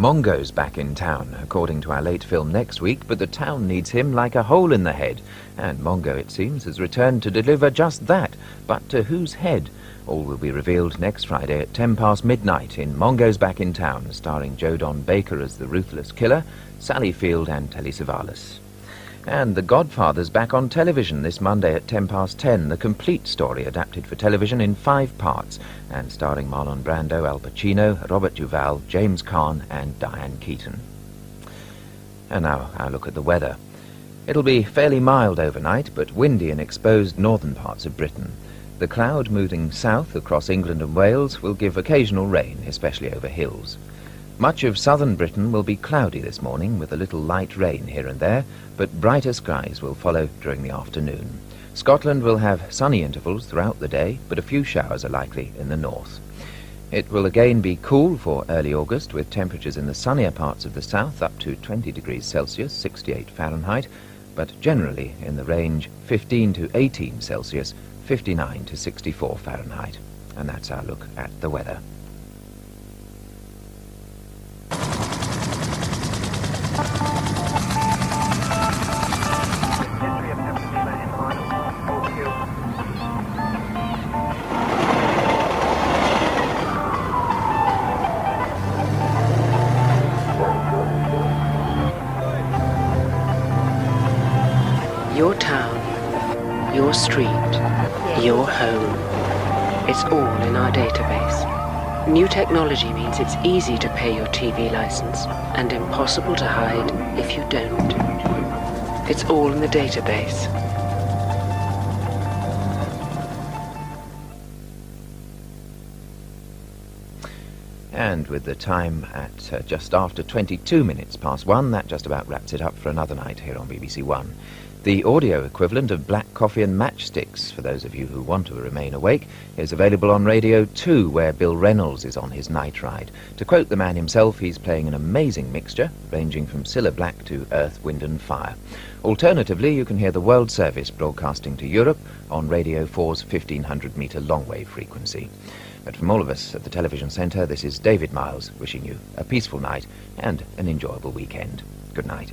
Mongo's back in town, according to our late film next week, but the town needs him like a hole in the head. And Mongo, it seems, has returned to deliver just that. But to whose head? All will be revealed next Friday at 10 past midnight in Mongo's Back in Town, starring Joe Don Baker as the ruthless killer, Sally Field and Telly Savalas. And The Godfather's back on television this Monday at 10 past 10, the complete story adapted for television in five parts, and starring Marlon Brando, Al Pacino, Robert Duvall, James Caan and Diane Keaton. And now our look at the weather. It'll be fairly mild overnight, but windy in exposed northern parts of Britain. The cloud moving south across England and Wales will give occasional rain, especially over hills. Much of southern Britain will be cloudy this morning with a little light rain here and there, but brighter skies will follow during the afternoon. Scotland will have sunny intervals throughout the day, but a few showers are likely in the north. It will again be cool for early August, with temperatures in the sunnier parts of the south up to 20 degrees Celsius, 68 Fahrenheit, but generally in the range 15 to 18 Celsius, 59 to 64 Fahrenheit. And that's our look at the weather. New technology means it's easy to pay your TV license and impossible to hide if you don't. It's all in the database. And with the time at uh, just after 22 minutes past one, that just about wraps it up for another night here on BBC One. The audio equivalent of Black Coffee and Matchsticks, for those of you who want to remain awake, is available on Radio 2, where Bill Rennells is on his night ride. To quote the man himself, he's playing an amazing mixture, ranging from Cilla Black to Earth, Wind and Fire. Alternatively, you can hear the World Service broadcasting to Europe on Radio 4's 1500 metre longwave frequency. But from all of us at the Television Centre, this is David Miles wishing you a peaceful night and an enjoyable weekend. Good night.